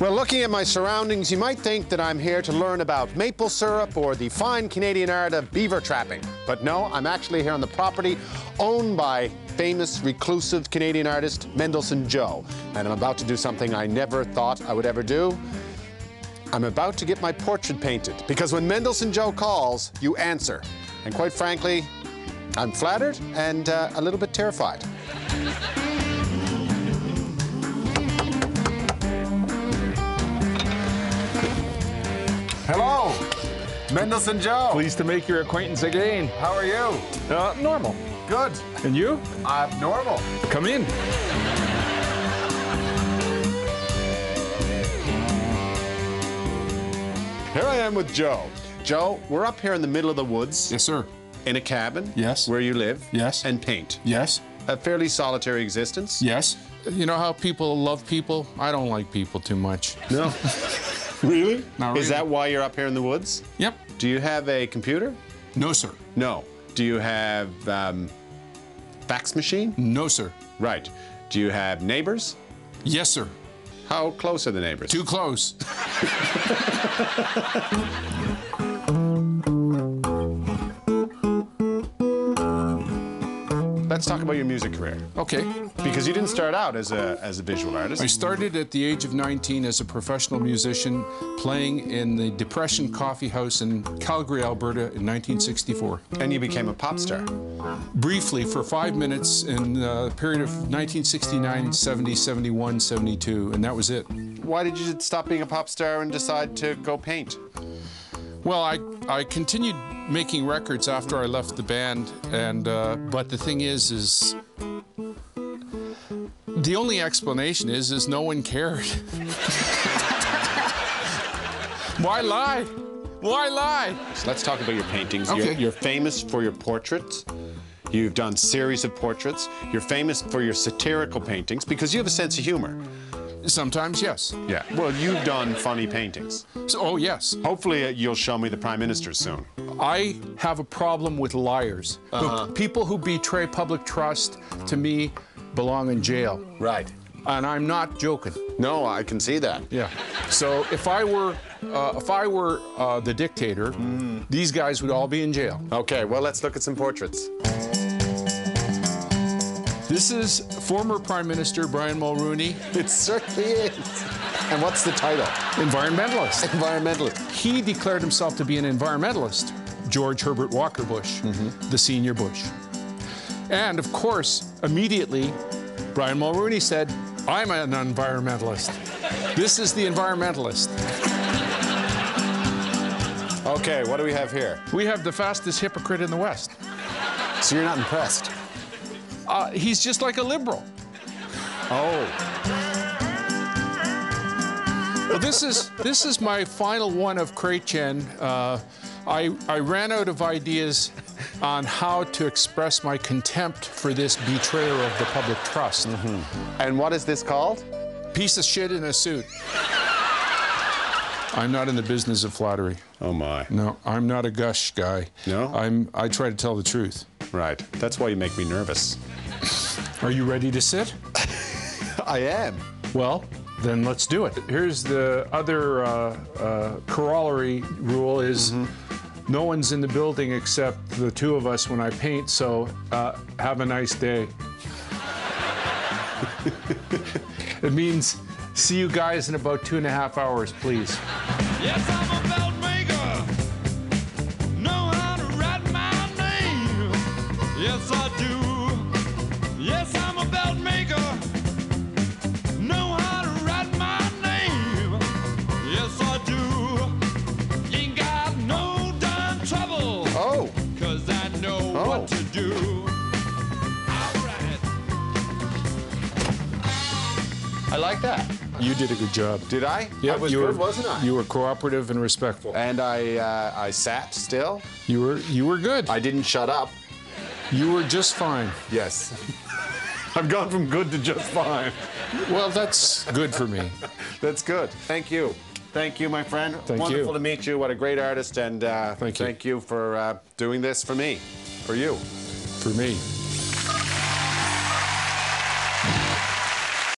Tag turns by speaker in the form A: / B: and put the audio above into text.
A: Well, looking at my surroundings, you might think that I'm here to learn about maple syrup or the fine Canadian art of beaver trapping. But no, I'm actually here on the property owned by famous reclusive Canadian artist Mendelson Joe. And I'm about to do something I never thought I would ever do. I'm about to get my portrait painted because when Mendelson Joe calls, you answer. And quite frankly, I'm flattered and uh, a little bit terrified. Mendelson Joe.
B: Pleased to make your acquaintance again.
A: How are you?
B: Uh, normal.
A: Good.
B: And you?
A: I'm uh, normal.
B: Come in.
A: Here I am with Joe. Joe, we're up here in the middle of the woods
B: Yes, sir.
A: in a cabin.
B: Yes.
A: Where you live.
B: Yes.
A: And paint.
B: Yes.
A: A fairly solitary existence.
B: Yes. You know how people love people? I don't like people too much.
A: No. really?
B: Not
A: Is that why you're up here in the woods?
B: Yep.
A: Do you have a computer?
B: No, sir.
A: No. Do you have um, fax machine?
B: No, sir.
A: Right. Do you have neighbors?
B: Yes, sir.
A: How close are the neighbors?
B: Too close.
A: Let's talk about your music career.
B: Okay.
A: Because you didn't start out as a as a visual artist.
B: I started at the age of 19 as a professional musician playing in the Depression Coffee House in Calgary, Alberta in 1964.
A: and you became a pop star.
B: Briefly, for five minutes in the period of 1969, 70, 71, 72, and that was it.
A: Why did you stop being a pop star and decide to go paint?
B: Well, I, I continued making records after I left the band, and uh, but the thing is, is the only explanation is, is no one cared. Why lie? Why lie?
A: So let's talk about your paintings.
B: Okay.
A: You're, you're famous for your portraits. You've done series of portraits. You're famous for your satirical paintings because you have a sense of humor.
B: Sometimes, yes.
A: Yeah. Well, you've done funny paintings.
B: So, oh, yes.
A: Hopefully, uh, you'll show me the prime minister soon.
B: I have a problem with liars. Look, people who betray public trust, to me, belong in jail.
A: Right.
B: And I'm not joking.
A: No, I can see that.
B: Yeah. So if I were, uh, if I were uh, the dictator, these guys would all be in jail.
A: Okay. Well, let's look at some portraits.
B: This is former Prime Minister Brian Mulroney,
A: It certainly is. And what's the title?
B: environmentalist.
A: Environmentalist.
B: He declared himself to be an environmentalist. George Herbert Walker Bush, the senior Bush. And of course, immediately, Brian Mulroney said, I'm an environmentalist. This is the environmentalist.
A: Okay. What do we have here?
B: We have the fastest hypocrite in the West.
A: So you're not impressed?
B: Uh, he's just like a liberal.
A: Oh.
B: Well, this is this is my final one of Chrétien. Uh, I I ran out of ideas on how to express my contempt for this betrayer of the public trust.
A: And what is this called?
B: Piece of shit in a suit. I'm not in the business of flattery.
A: Oh my.
B: No, I'm not a gush guy.
A: No?
B: I'm I try to tell the truth.
A: Right. That's why you make me nervous.
B: Are you ready to sit?
A: I am.
B: Well, then let's do it. Here's the other uh, uh, corollary rule is no one's in the building except the two of us when I paint, so uh, have a nice day. it means see you guys in about two and a half hours, please.
C: Yes, I'm a belt maker. Know how to write my name. Yes, I do. Yes, I'm a belt maker. Trouble.
A: Oh.
C: Cause I know
A: Oh.
C: what to do. All right.
A: I like that.
B: You did a good job.
A: Did I?
B: Yeah,
A: I was
B: you
A: good,
B: were,
A: wasn't I?
B: You were cooperative and respectful.
A: and I, uh, I sat still.
B: You were you were good.
A: I didn't shut up.
B: You were just fine.
A: Yes. I've gone from good to just fine.
B: Well, that's good for me.
A: That's good. Thank you. Thank you, my friend.
B: Thank
A: Wonderful
B: you.
A: to meet you. What a great artist. And uh,
B: Thank you.
A: thank you for uh, doing this for me, for you.
B: For me.